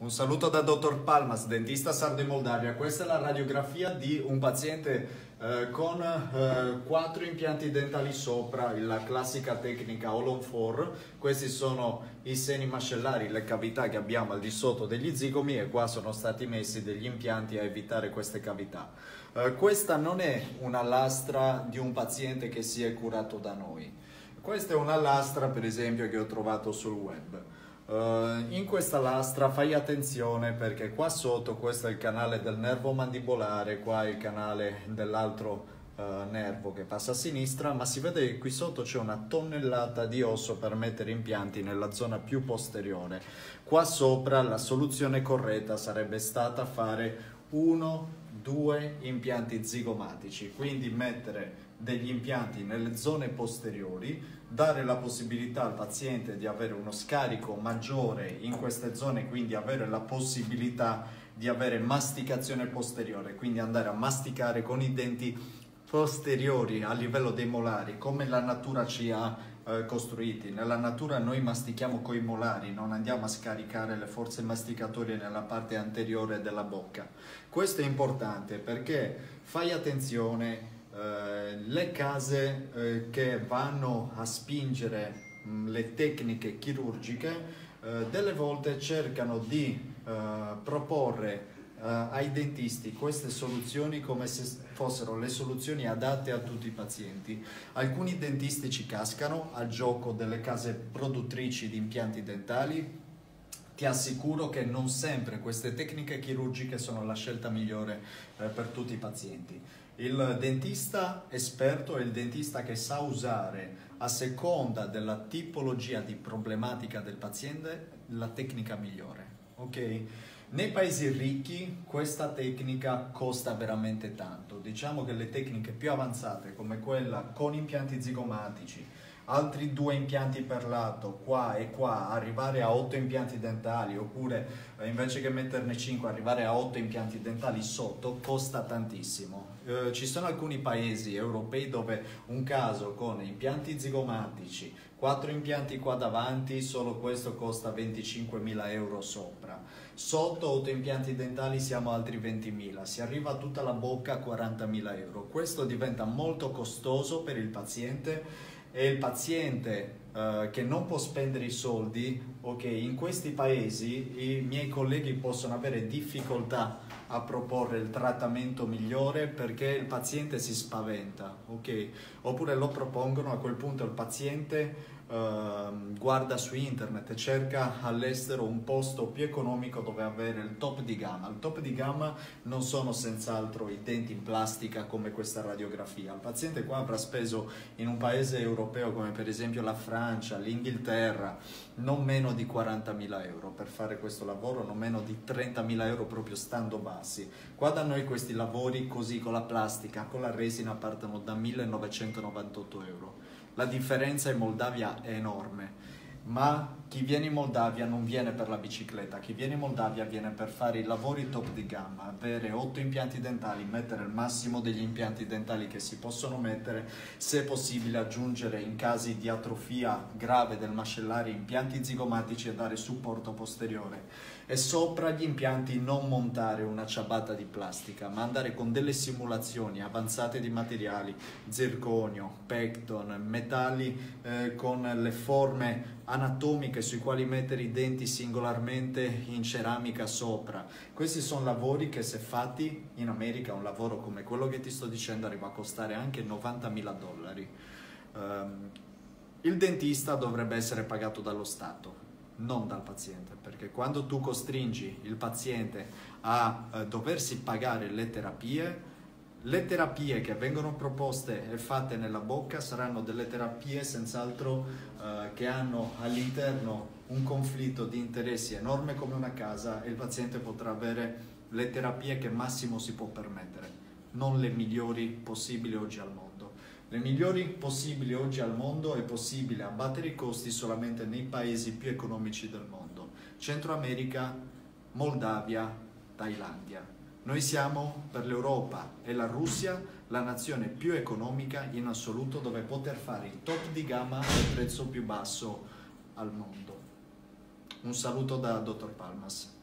Un saluto da Dottor Palmas, dentista sardo in Moldavia. Questa è la radiografia di un paziente eh, con eh, quattro impianti dentali sopra, la classica tecnica All on 4. Questi sono i seni mascellari, le cavità che abbiamo al di sotto degli zigomi e qua sono stati messi degli impianti a evitare queste cavità. Eh, questa non è una lastra di un paziente che si è curato da noi. Questa è una lastra, per esempio, che ho trovato sul web. Uh, in questa lastra fai attenzione perché qua sotto questo è il canale del nervo mandibolare, qua è il canale dell'altro uh, nervo che passa a sinistra, ma si vede che qui sotto c'è una tonnellata di osso per mettere impianti nella zona più posteriore. Qua sopra la soluzione corretta sarebbe stata fare uno, due impianti zigomatici, quindi mettere degli impianti nelle zone posteriori, dare la possibilità al paziente di avere uno scarico maggiore in queste zone, quindi avere la possibilità di avere masticazione posteriore, quindi andare a masticare con i denti posteriori a livello dei molari, come la natura ci ha eh, costruiti. Nella natura noi mastichiamo coi molari, non andiamo a scaricare le forze masticatorie nella parte anteriore della bocca. Questo è importante perché fai attenzione le case eh, che vanno a spingere mm, le tecniche chirurgiche eh, delle volte cercano di proporre ai dentisti queste soluzioni come se fossero le soluzioni adatte a tutti i pazienti. Alcuni dentisti ci cascano al gioco delle case produttrici di impianti dentali, ti assicuro che non sempre queste tecniche chirurgiche sono la scelta migliore eh, per tutti i pazienti. Il dentista esperto è il dentista che sa usare a seconda della tipologia di problematica del paziente la tecnica migliore. Ok? Nei paesi ricchi questa tecnica costa veramente tanto. Diciamo che le tecniche più avanzate come quella con impianti zigomatici, altri due impianti per lato, qua e qua, arrivare a otto impianti dentali, oppure eh, invece che metterne cinque arrivare a otto impianti dentali sotto, costa tantissimo. Eh, ci sono alcuni paesi europei dove un caso con impianti zigomatici, quattro impianti qua davanti, solo questo costa 25.000 euro sopra. Sotto otto impianti dentali siamo altri 20.000, si arriva a tutta la bocca a 40.000 euro. Questo diventa molto costoso per il paziente e il paziente uh, che non può spendere i soldi, ok, in questi paesi i miei colleghi possono avere difficoltà a proporre il trattamento migliore perché il paziente si spaventa, ok? Oppure lo propongono, a quel punto il paziente uh, guarda su internet e cerca all'estero un posto più economico dove avere il top di gamma. Il top di gamma non sono senz'altro i denti in plastica come questa radiografia. Il paziente qua avrà speso in un paese europeo come per esempio la Francia, l'Inghilterra, non meno di 40.000 euro per fare questo lavoro, non meno di 30.000 euro proprio stando bassi. Qua da noi questi lavori così con la plastica, con la resina partono da 1.998 euro. La differenza in Moldavia è enorme ma chi viene in Moldavia non viene per la bicicletta, chi viene in Moldavia viene per fare i lavori top di gamma, avere 8 impianti dentali, mettere il massimo degli impianti dentali che si possono mettere, se possibile aggiungere in casi di atrofia grave del mascellare impianti zigomatici e dare supporto posteriore. E sopra gli impianti non montare una ciabatta di plastica, ma andare con delle simulazioni avanzate di materiali, zirconio, pecton, metalli eh, con le forme anatomiche sui quali mettere i denti singolarmente in ceramica sopra. Questi sono lavori che se fatti in America, un lavoro come quello che ti sto dicendo arriva a costare anche 90.000 dollari. Um, il dentista dovrebbe essere pagato dallo Stato, non dal paziente, perché quando tu costringi il paziente a uh, doversi pagare le terapie, le terapie che vengono proposte e fatte nella bocca saranno delle terapie senz'altro eh, che hanno all'interno un conflitto di interessi enorme come una casa e il paziente potrà avere le terapie che massimo si può permettere, non le migliori possibili oggi al mondo. Le migliori possibili oggi al mondo è possibile abbattere i costi solamente nei paesi più economici del mondo, Centro America, Moldavia, Thailandia. Noi siamo per l'Europa e la Russia la nazione più economica in assoluto dove poter fare il top di gamma al prezzo più basso al mondo. Un saluto da Dottor Palmas.